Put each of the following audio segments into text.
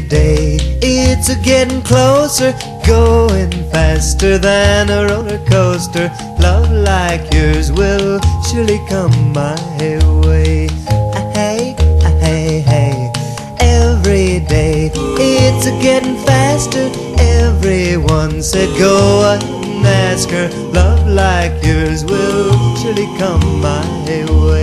day it's a getting closer, going faster than a roller coaster. Love like yours will surely come my way. Ah, hey, ah, hey, hey. Every day it's a getting faster. Everyone said go and ask her. Love like yours will surely come my way.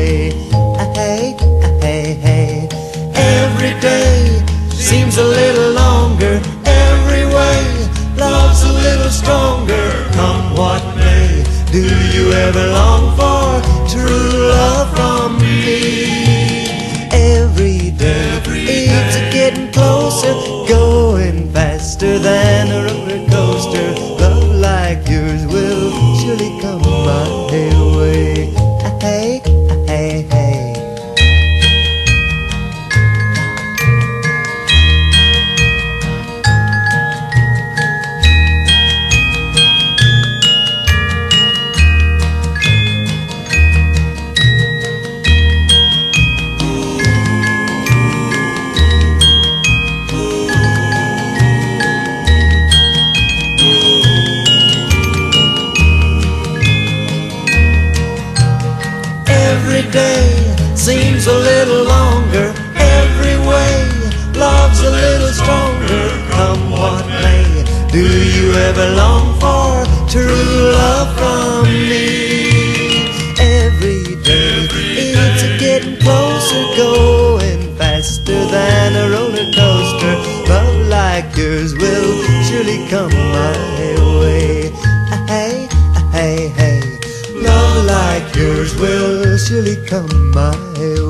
Do you ever long for Every day seems a little longer. Every way, love's a little stronger. Come what may, do you ever long for true love from me? Every day, it's a getting closer, going faster than a roller coaster. Love like yours will surely come my way. Hey, hey, hey. Like yours will surely come my way.